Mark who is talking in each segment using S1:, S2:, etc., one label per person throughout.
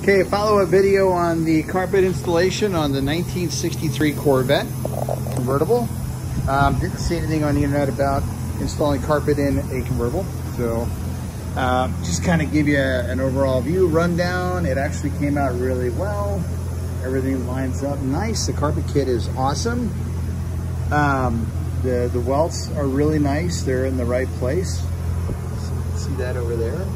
S1: Okay, follow a video on the carpet installation on the 1963 Corvette convertible. Um, didn't see anything on the internet about installing carpet in a convertible. So uh, just kind of give you a, an overall view rundown. It actually came out really well. Everything lines up nice. The carpet kit is awesome. Um, the, the welts are really nice. They're in the right place. See that over there?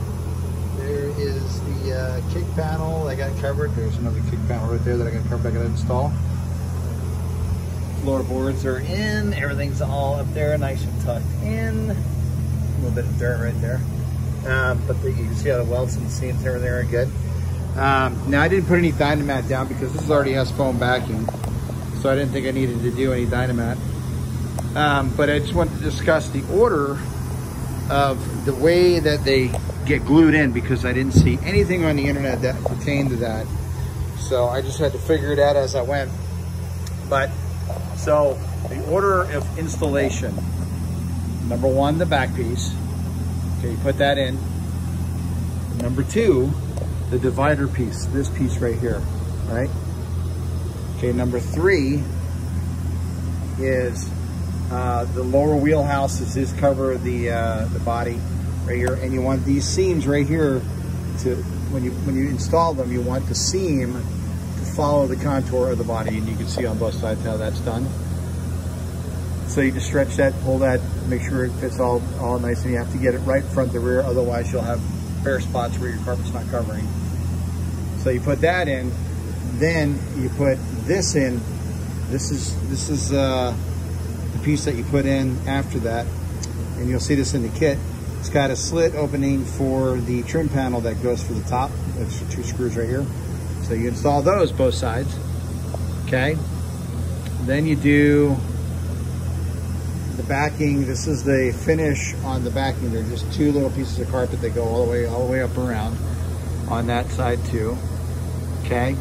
S1: There is the uh, kick panel I got covered. There's another kick panel right there that I got covered. I got to install. Floorboards are in. Everything's all up there, nice and tucked in. A little bit of dirt right there. Um, but the, you can see how the welts and seams and everything are good. Um, now I didn't put any Dynamat down because this already has foam backing. So I didn't think I needed to do any Dynamat. Um, but I just wanted to discuss the order of the way that they get glued in because I didn't see anything on the internet that pertained to that. So I just had to figure it out as I went. But so the order of installation, number one, the back piece. Okay, you put that in. Number two, the divider piece, this piece right here, right? Okay, number three is uh, the lower wheelhouse is this cover the uh, the body right here, and you want these seams right here to when you when you install them, you want the seam to follow the contour of the body, and you can see on both sides how that's done. So you just stretch that, pull that, make sure it fits all all nice, and you have to get it right front to rear, otherwise you'll have bare spots where your carpet's not covering. So you put that in, then you put this in. This is this is. Uh, piece that you put in after that, and you'll see this in the kit, it's got a slit opening for the trim panel that goes for the top. That's two screws right here. So you install those both sides, okay? Then you do the backing. This is the finish on the backing. They're just two little pieces of carpet that go all the way, all the way up around on that side too, okay?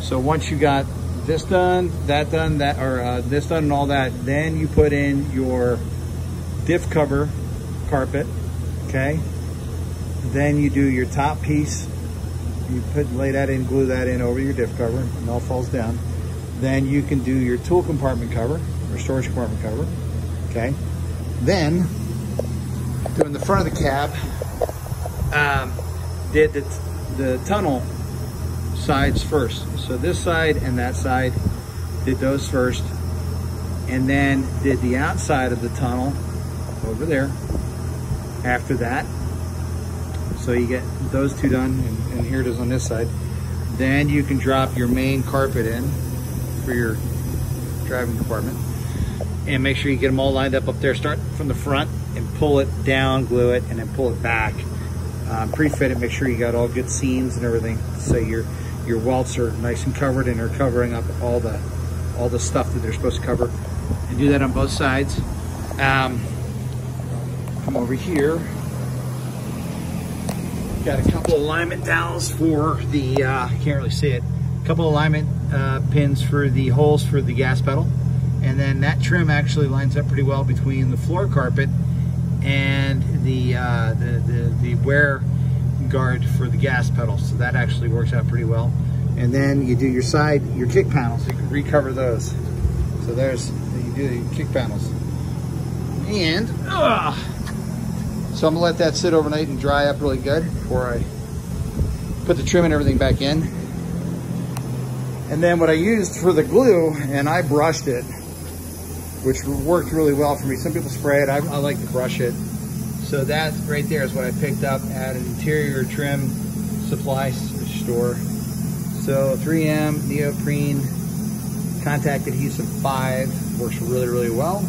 S1: So once you got this done, that done, that or uh, this done and all that, then you put in your diff cover carpet, okay? Then you do your top piece. You put lay that in, glue that in over your diff cover, and all falls down. Then you can do your tool compartment cover or storage compartment cover, okay? Then doing the front of the cab, um, did the, the tunnel sides first. So this side and that side, did those first. And then did the outside of the tunnel over there after that. So you get those two done, and, and here it is on this side. Then you can drop your main carpet in for your driving compartment. And make sure you get them all lined up up there. Start from the front and pull it down, glue it, and then pull it back. Um, pre-fit it, make sure you got all good seams and everything. So you're your welts are nice and covered and are covering up all the all the stuff that they're supposed to cover. And do that on both sides. Um, come over here. Got a couple alignment dowels for the, uh, can't really see it, a couple alignment uh, pins for the holes for the gas pedal. And then that trim actually lines up pretty well between the floor carpet and the, uh, the, the, the wear guard for the gas pedal. So that actually works out pretty well. And then you do your side, your kick panels, you can recover those. So there's, you do the kick panels. And, so I'm gonna let that sit overnight and dry up really good before I put the trim and everything back in. And then what I used for the glue, and I brushed it, which worked really well for me. Some people spray it, I, I like to brush it. So that right there is what I picked up at an interior trim supply store. So 3M neoprene contact adhesive 5 works really, really well.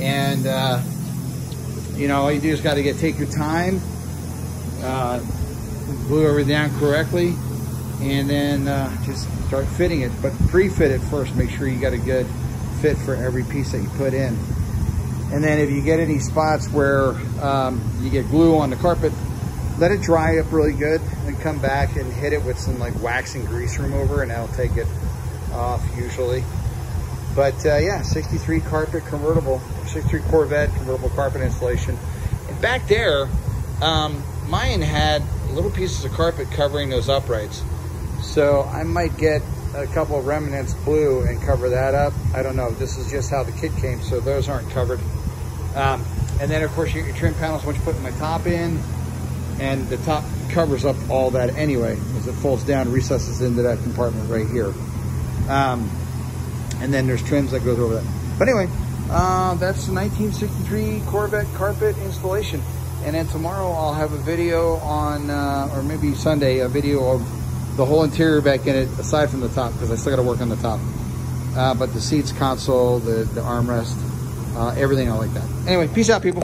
S1: And, uh, you know, all you do is got to get take your time, uh, glue everything down correctly, and then uh, just start fitting it. But pre-fit it first. Make sure you got a good fit for every piece that you put in. And then if you get any spots where um, you get glue on the carpet, let it dry up really good and come back and hit it with some like wax and grease remover and that'll take it off usually. But uh, yeah, 63 carpet convertible, 63 Corvette convertible carpet installation. And back there, um, mine had little pieces of carpet covering those uprights. So I might get a couple of remnants blue and cover that up. I don't know. This is just how the kit came, so those aren't covered. Um, and then, of course, you get your trim panels once you put my top in, and the top covers up all that anyway as it folds down, recesses into that compartment right here. Um, and then there's trims that goes over that. But anyway, uh, that's the 1963 Corvette carpet installation. And then tomorrow I'll have a video on, uh, or maybe Sunday, a video of the whole interior back in it, aside from the top, because I still got to work on the top. Uh, but the seats, console, the, the armrest, uh, everything I like that. Anyway, peace out, people.